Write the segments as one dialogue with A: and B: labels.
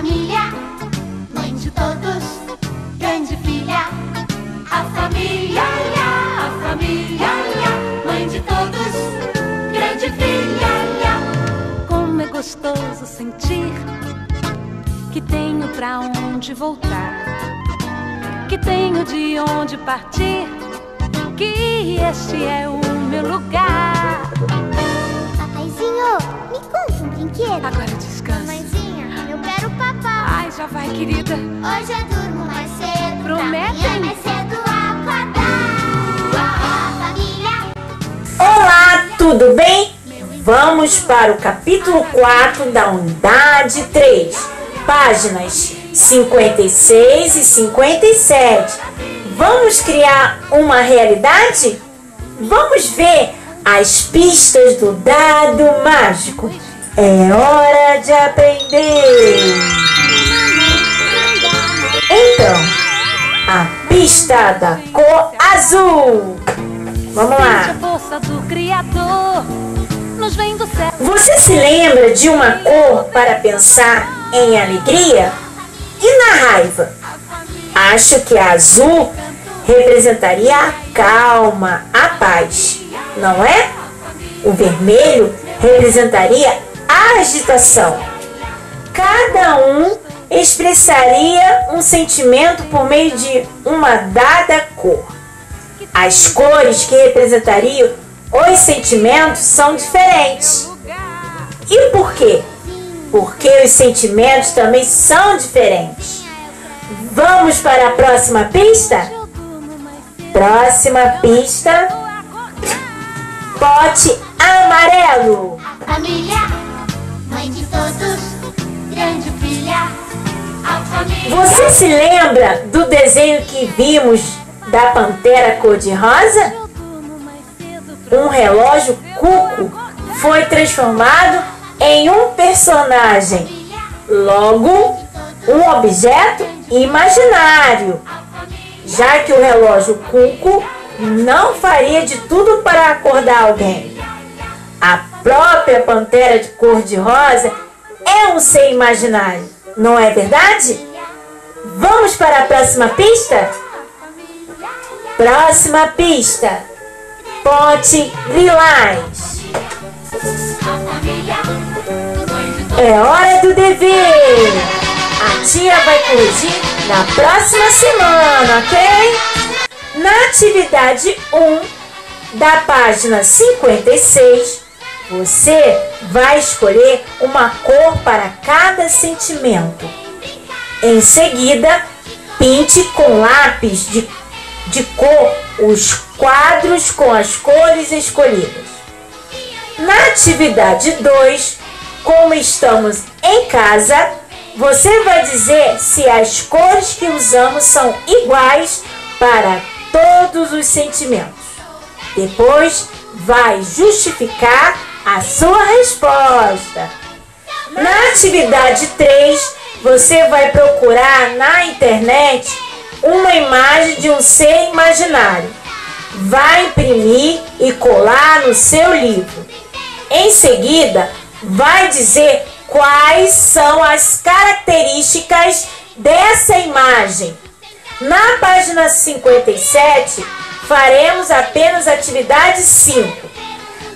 A: família, mãe de todos, grande filha. A família, a família, mãe de todos, grande filha.
B: Como é gostoso sentir que tenho pra onde voltar, que tenho de onde partir, que este é o meu lugar.
C: Papaizinho, me conta um brinquedo.
B: Agora descansa. Querida.
C: Hoje eu durmo mais cedo.
B: Prometem?
C: Mais cedo acordar. Família.
D: Olá, tudo bem? Vamos para o capítulo 4 da unidade 3, páginas 56 e 57. Vamos criar uma realidade? Vamos ver as pistas do dado mágico. É hora de aprender! A pista da cor azul. Vamos lá. Você se lembra de uma cor para pensar em alegria? E na raiva? Acho que a azul representaria a calma, a paz, não é? O vermelho representaria a agitação. Cada um expressaria um sentimento por meio de uma dada cor. As cores que representariam os sentimentos são diferentes. E por quê? Porque os sentimentos também são diferentes. Vamos para a próxima pista? Próxima pista: pote amarelo.
A: A família, mãe de todos, grande.
D: Você se lembra do desenho que vimos da pantera cor-de-rosa? Um relógio cuco foi transformado em um personagem, logo, um objeto imaginário, já que o relógio cuco não faria de tudo para acordar alguém. A própria pantera de cor-de-rosa é um ser imaginário, não é verdade? Vamos para a próxima pista? Próxima pista: Ponte
A: todos.
D: É hora do dever! A tia vai corrigir na próxima semana, ok? Na atividade 1 da página 56, você vai escolher uma cor para cada sentimento. Em seguida, pinte com lápis de, de cor os quadros com as cores escolhidas. Na atividade 2, como estamos em casa, você vai dizer se as cores que usamos são iguais para todos os sentimentos. Depois, vai justificar a sua resposta. Na atividade 3, você vai procurar na internet uma imagem de um ser imaginário. Vai imprimir e colar no seu livro. Em seguida, vai dizer quais são as características dessa imagem. Na página 57, faremos apenas atividade 5.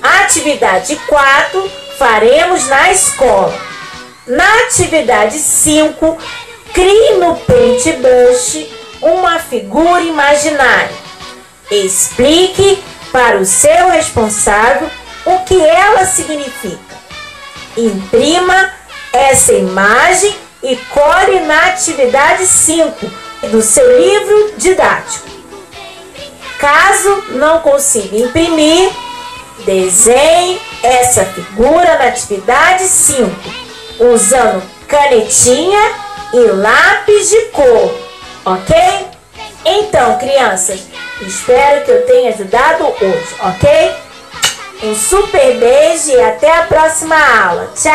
D: Atividade 4 faremos na escola. Na atividade 5, crie no paintbrush uma figura imaginária. Explique para o seu responsável o que ela significa. Imprima essa imagem e core na atividade 5 do seu livro didático. Caso não consiga imprimir, desenhe essa figura na atividade 5, usando canetinha e lápis de cor, ok? Então, crianças, espero que eu tenha ajudado hoje, ok? Um super beijo e até a próxima aula. Tchau!